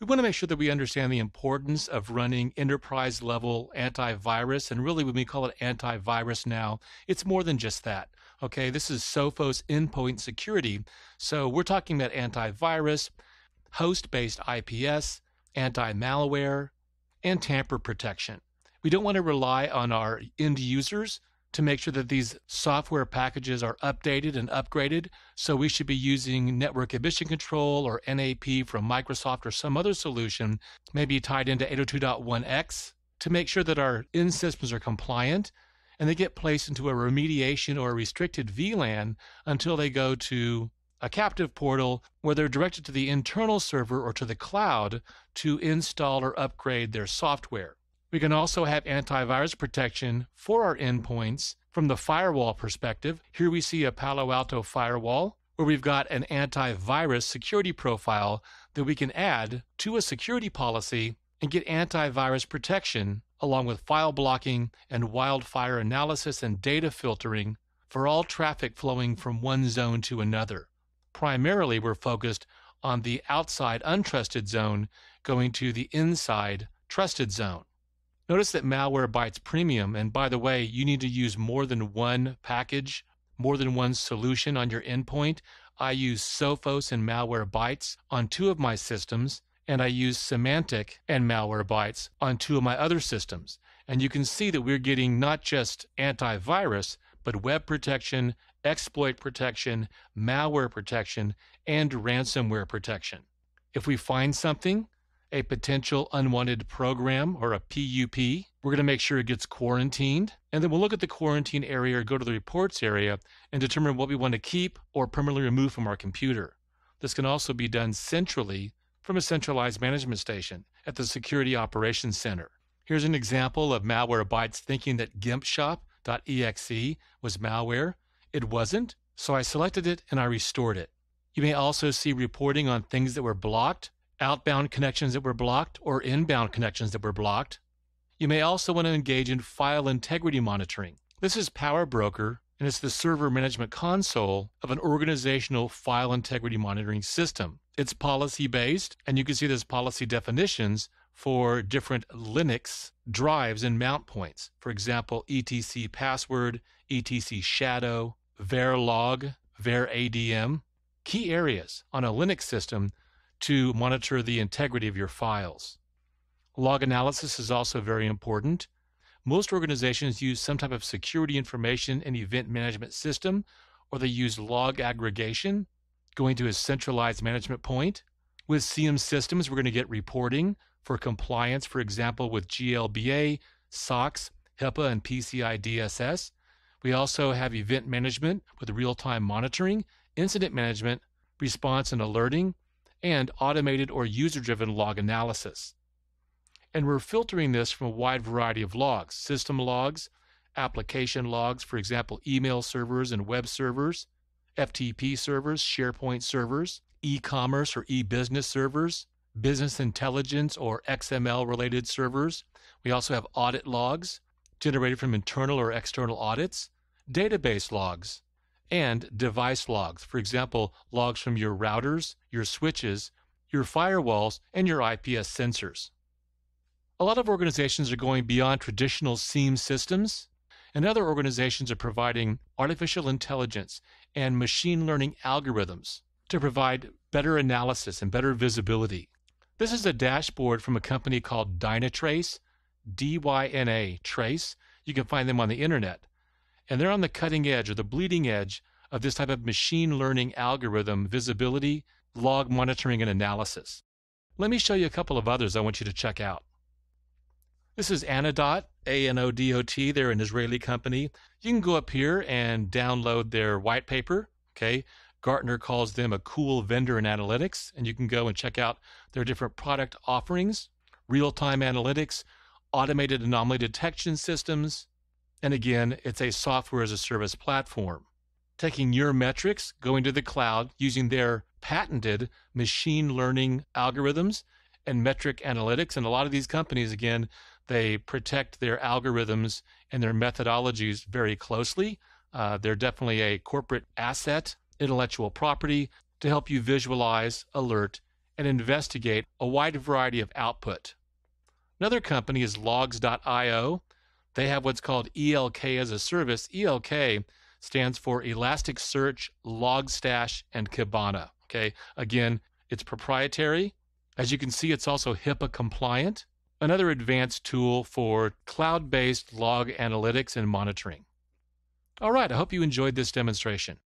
We want to make sure that we understand the importance of running enterprise level antivirus. And really, when we call it antivirus now, it's more than just that. Okay, this is Sophos endpoint security. So we're talking about antivirus, host based IPS, anti malware, and tamper protection. We don't want to rely on our end users to make sure that these software packages are updated and upgraded. So we should be using Network Admission Control or NAP from Microsoft or some other solution, maybe tied into 802.1x, to make sure that our end systems are compliant and they get placed into a remediation or a restricted VLAN until they go to a captive portal where they're directed to the internal server or to the cloud to install or upgrade their software. We can also have antivirus protection for our endpoints from the firewall perspective. Here we see a Palo Alto firewall where we've got an antivirus security profile that we can add to a security policy and get antivirus protection along with file blocking and wildfire analysis and data filtering for all traffic flowing from one zone to another. Primarily, we're focused on the outside untrusted zone going to the inside trusted zone. Notice that Malwarebytes Premium, and by the way, you need to use more than one package, more than one solution on your endpoint. I use Sophos and Malwarebytes on two of my systems, and I use Symantec and Malwarebytes on two of my other systems. And you can see that we're getting not just antivirus, but web protection, exploit protection, malware protection, and ransomware protection. If we find something, a potential unwanted program or a PUP. We're going to make sure it gets quarantined. And then we'll look at the quarantine area or go to the reports area and determine what we want to keep or permanently remove from our computer. This can also be done centrally from a centralized management station at the Security Operations Center. Here's an example of Malwarebytes thinking that gimpshop.exe was malware. It wasn't, so I selected it and I restored it. You may also see reporting on things that were blocked outbound connections that were blocked or inbound connections that were blocked. You may also want to engage in file integrity monitoring. This is PowerBroker, and it's the server management console of an organizational file integrity monitoring system. It's policy based, and you can see there's policy definitions for different Linux drives and mount points. For example, etc password, etc shadow, verilog, veradm. Key areas on a Linux system to monitor the integrity of your files. Log analysis is also very important. Most organizations use some type of security information and event management system, or they use log aggregation, going to a centralized management point. With SIEM systems, we're going to get reporting for compliance, for example, with GLBA, SOX, HIPAA, and PCI DSS. We also have event management with real time monitoring, incident management, response and alerting, and automated or user driven log analysis. And we're filtering this from a wide variety of logs system logs, application logs, for example, email servers and web servers, FTP servers, SharePoint servers, e commerce or e business servers, business intelligence or XML related servers. We also have audit logs generated from internal or external audits, database logs, and device logs. For example, logs from your routers, your switches, your firewalls, and your IPS sensors. A lot of organizations are going beyond traditional SIEM systems, and other organizations are providing artificial intelligence and machine learning algorithms to provide better analysis and better visibility. This is a dashboard from a company called Dynatrace, D Y N A Trace. You can find them on the internet. And they're on the cutting edge or the bleeding edge of this type of machine learning algorithm visibility, log monitoring, and analysis. Let me show you a couple of others I want you to check out. This is Anodot, A N O D O T. They're an Israeli company. You can go up here and download their white paper. Okay. Gartner calls them a cool vendor in analytics, and you can go and check out their different product offerings, real time analytics, automated anomaly detection systems, and again, it's a software as a service platform. Taking your metrics, going to the cloud, using their patented machine learning algorithms and metric analytics. And a lot of these companies, again, they protect their algorithms and their methodologies very closely. Uh, they're definitely a corporate asset, intellectual property to help you visualize, alert, and investigate a wide variety of output. Another company is Logz.io. They have what's called ELK as a service. ELK stands for Elasticsearch, Logstash, and Kibana. Okay, again, it's proprietary. As you can see, it's also HIPAA compliant, another advanced tool for cloud based log analytics and monitoring. All right, I hope you enjoyed this demonstration.